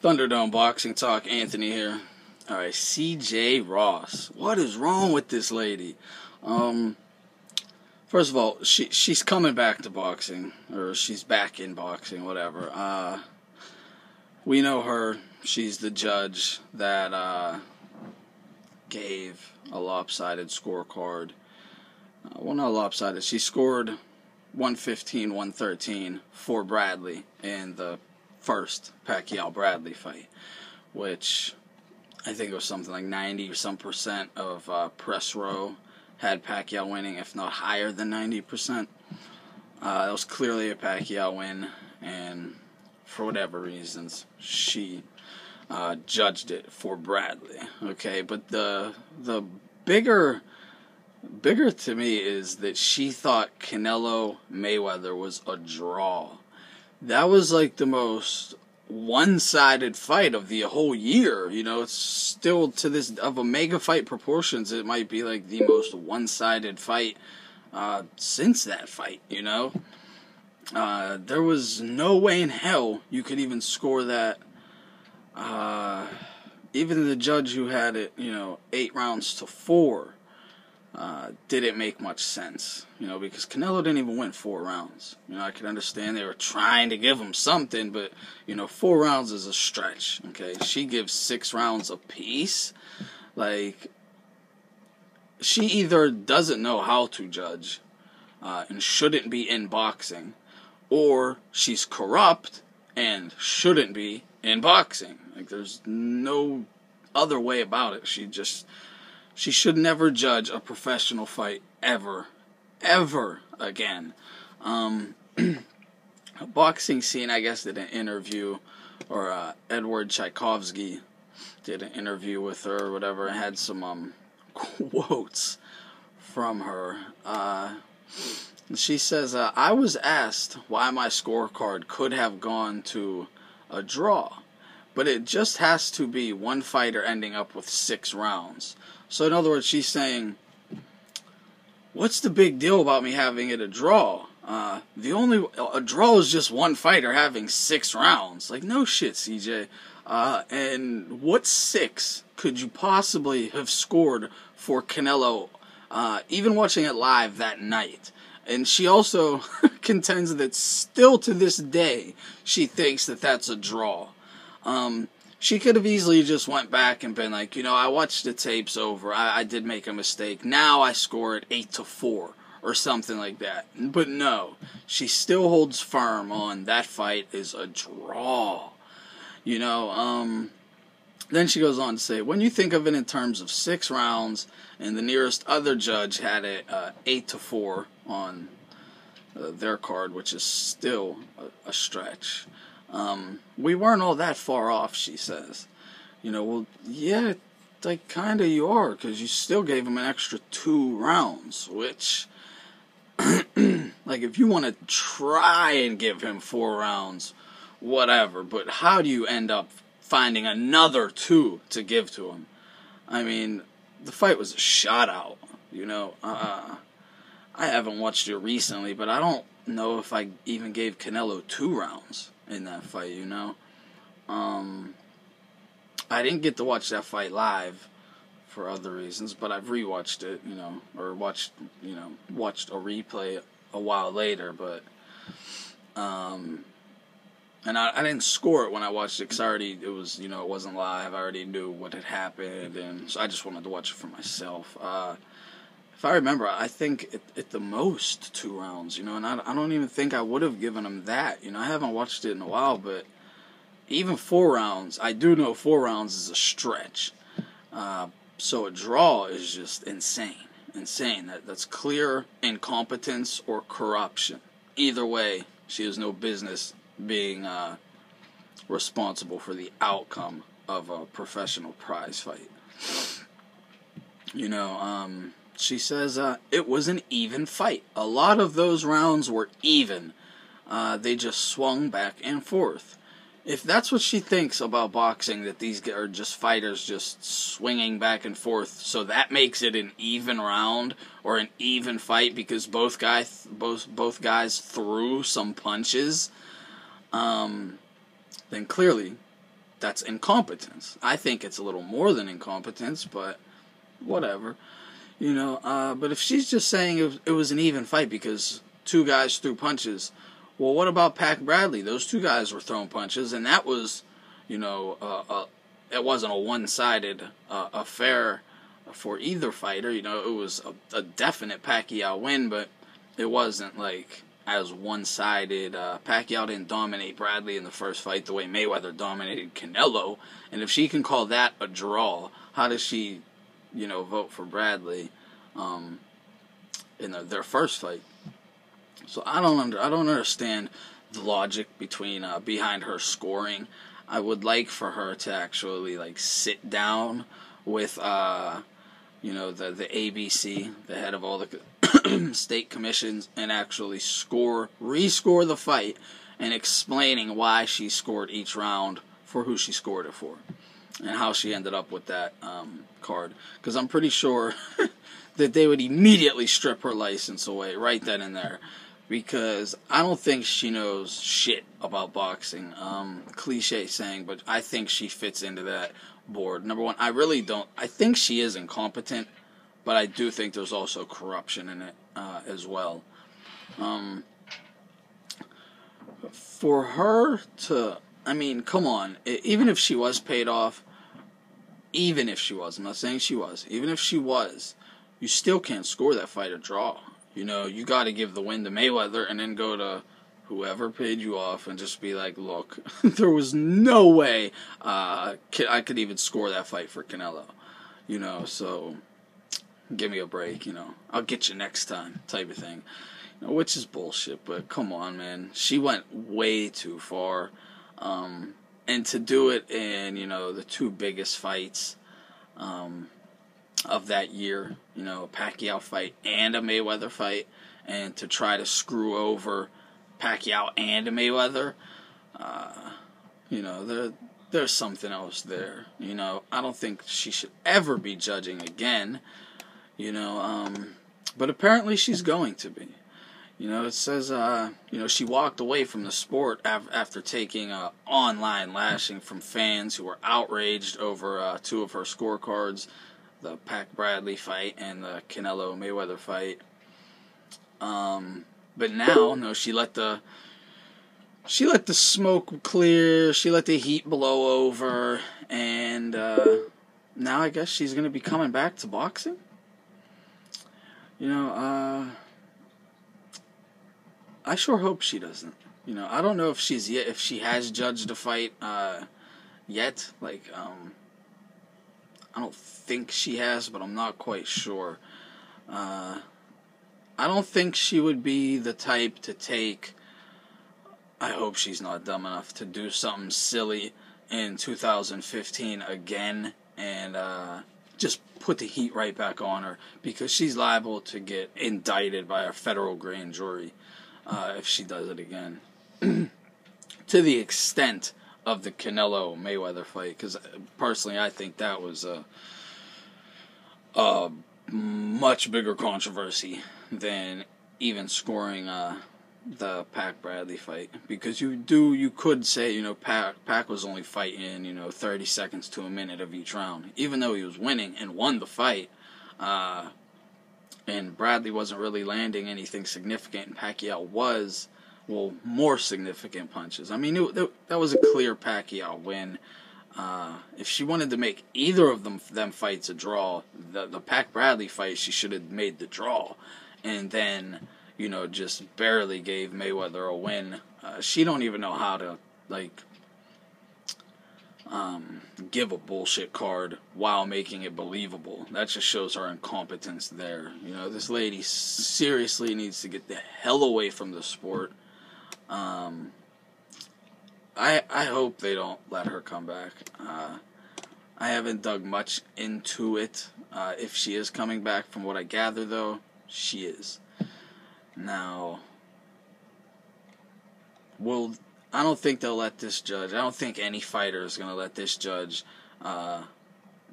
Thunderdome Boxing Talk, Anthony here. Alright, CJ Ross. What is wrong with this lady? Um, first of all, she she's coming back to boxing, or she's back in boxing, whatever. Uh, we know her. She's the judge that uh, gave a lopsided scorecard. Uh, well, not lopsided. She scored 115, 113 for Bradley in the first Pacquiao Bradley fight, which I think it was something like 90 or some percent of uh, press row had Pacquiao winning, if not higher than 90%. Uh, that was clearly a Pacquiao win, and for whatever reasons, she uh, judged it for Bradley. Okay, but the the bigger bigger to me is that she thought Canelo Mayweather was a draw. That was like the most one-sided fight of the whole year. You know, it's still to this of a mega fight proportions. It might be like the most one-sided fight uh, since that fight. You know, uh, there was no way in hell you could even score that. Uh, even the judge who had it, you know, eight rounds to four uh, didn't make much sense, you know, because Canelo didn't even win four rounds. You know, I can understand they were trying to give him something, but you know, four rounds is a stretch. Okay, she gives six rounds apiece. Like, she either doesn't know how to judge uh, and shouldn't be in boxing, or she's corrupt and shouldn't be in boxing. Like, there's no other way about it. She just she should never judge a professional fight ever, ever again. Um, boxing scene, I guess, did an interview, or uh, Edward Tchaikovsky did an interview with her, or whatever, and had some um, quotes from her. Uh, she says, uh, I was asked why my scorecard could have gone to a draw, but it just has to be one fighter ending up with six rounds. So in other words, she's saying, "What's the big deal about me having it a draw? Uh, the only a draw is just one fighter having six rounds. Like no shit, CJ. Uh, and what six could you possibly have scored for Canelo? Uh, even watching it live that night." And she also contends that still to this day, she thinks that that's a draw. Um, she could have easily just went back and been like, you know, I watched the tapes over. I, I did make a mistake. Now I score it eight to four or something like that. But no, she still holds firm on that fight is a draw. You know, um, then she goes on to say, when you think of it in terms of six rounds, and the nearest other judge had it uh, eight to four on uh, their card, which is still a, a stretch. Um, we weren't all that far off, she says. You know, well, yeah, like kind of you are, because you still gave him an extra two rounds, which, like, if you want to try and give him four rounds, whatever, but how do you end up finding another two to give to him? I mean, the fight was a shot out, you know. Uh, I haven't watched it recently, but I don't know if I even gave Canelo two rounds in that fight, you know. Um, I didn't get to watch that fight live for other reasons, but I've rewatched it, you know, or watched, you know, watched a replay a while later, but um, and I, I didn't score it when I watched it because I already it was you know it wasn't live. I already knew what had happened, and so I just wanted to watch it for myself. Uh, if I remember, I think at, at, the most two rounds, you know, and I, I don't even think I would have given him that. You know, I haven't watched it in a while, but even four rounds, I do know four rounds is a stretch. Uh, so a draw is just insane, insane. That that's clear incompetence or corruption. Either way, she has no business being uh, responsible for the outcome of a professional prize fight. You know, um, she says uh, it was an even fight. A lot of those rounds were even. Uh, they just swung back and forth. If that's what she thinks about boxing, that these are just fighters just swinging back and forth, so that makes it an even round or an even fight because both guys both both guys threw some punches, um, then clearly that's incompetence. I think it's a little more than incompetence, but whatever. You know, uh, but if she's just saying it was, it was an even fight because two guys threw punches, well, what about Pac Bradley? Those two guys were throwing punches, and that was, you know, uh, uh, it wasn't a one-sided uh, affair for either fighter. You know, it was a, a, definite Pacquiao win, but it wasn't like as one-sided. Uh, Pacquiao didn't dominate Bradley in the first fight the way Mayweather dominated Canelo, and if she can call that a draw, how does she, you know, vote for Bradley um, in the, their first fight? So I don't under, I don't understand the logic between uh, behind her scoring. I would like for her to actually like sit down with uh, you know the the ABC, the head of all the state commissions, and actually score rescore the fight and explaining why she scored each round for who she scored it for and how she ended up with that um, card. Because I'm pretty sure that they would immediately strip her license away right then and there because I don't think she knows shit about boxing. Um, cliche saying, but I think she fits into that board. Number one, I really don't. I think she is incompetent, but I do think there's also corruption in it uh, as well. Um, for her to, I mean, come on. Even if she was paid off, even if she was, I'm not saying she was, even if she was, you still can't score that fight a draw. You know, you got to give the win to Mayweather and then go to whoever paid you off and just be like, look, there was no way uh, I could even score that fight for Canelo. You know, so give me a break. You know, I'll get you next time, type of thing. You know, which is bullshit, but come on, man. She went way too far. Um, and to do it in, you know, the two biggest fights. Um, of that year, you know, a Pacquiao fight and a Mayweather fight, and to try to screw over Pacquiao and Mayweather, uh, you know, there there's something else there. You know, I don't think she should ever be judging again. You know, um, but apparently she's going to be. You know, it says, uh, you know, she walked away from the sport af- after taking uh, online lashing from fans who were outraged over uh, two of her scorecards the Pac Bradley fight and the Canelo Mayweather fight. Um, but now, no, she let the she let the smoke clear. She let the heat blow over, and uh, now I guess she's gonna be coming back to boxing. You know, uh, I sure hope she doesn't. You know, I don't know if she's yet if she has judged a fight uh, yet. Like, um, I don't think she has, but I'm not quite sure. Uh, I don't think she would be the type to take. I hope she's not dumb enough to do something silly in 2015 again and uh, just put the heat right back on her because she's liable to get indicted by a federal grand jury uh, if she does it again. to the extent of the Canelo Mayweather fight because uh, personally I think that was a, a much bigger controversy than even scoring uh, the Pac Bradley fight because you do you could say you know Pac Pac was only fighting you know 30 seconds to a minute of each round even though he was winning and won the fight uh, and Bradley wasn't really landing anything significant and Pacquiao was well, more significant punches. I mean, it, that was a clear Pacquiao win. Uh, if she wanted to make either of them them fights a draw, the the Pac Bradley fight she should have made the draw, and then you know just barely gave Mayweather a win. Uh, she don't even know how to like um, give a bullshit card while making it believable. That just shows her incompetence there. You know, this lady seriously needs to get the hell away from the sport. Um, I I hope they don't let her come back. Uh, I haven't dug much into it. Uh, if she is coming back, from what I gather, though, she is. Now, will I don't think they'll let this judge. I don't think any fighter is going to let this judge uh,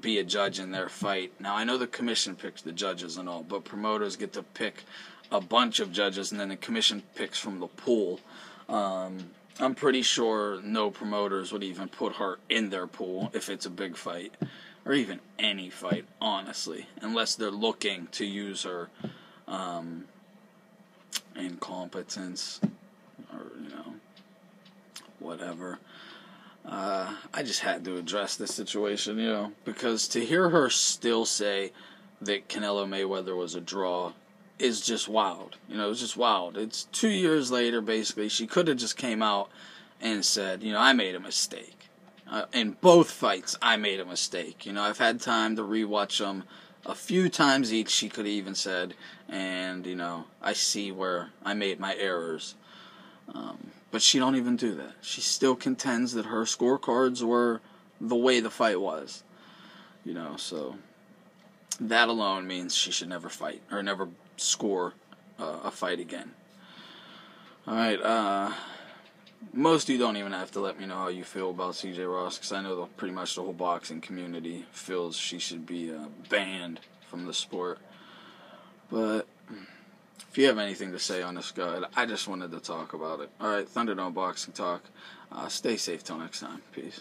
be a judge in their fight. Now, I know the commission picks the judges and all, but promoters get to pick a bunch of judges, and then the commission picks from the pool. Um, I'm pretty sure no promoters would even put her in their pool if it's a big fight, or even any fight, honestly, unless they're looking to use her um, incompetence whatever. Uh, I just had to address the situation, you know, because to hear her still say that Canelo Mayweather was a draw is just wild. You know, it's just wild. It's two years later, basically. She could have just came out and said, you know, I made a mistake. Uh, in both fights, I made a mistake. You know, I've had time to rewatch them a few times each. She could have even said, and you know, I see where I made my errors. Um, but she don't even do that. She still contends that her scorecards were the way the fight was. You know, so that alone means she should never fight or never score uh, a fight again. All right. Uh, most of you don't even have to let me know how you feel about CJ Ross because I know the, pretty much the whole boxing community feels she should be uh, banned from the sport. But if you have anything to say on this guy, I just wanted to talk about it. All right, Thunderdome Boxing Talk. Uh, stay safe till next time. Peace.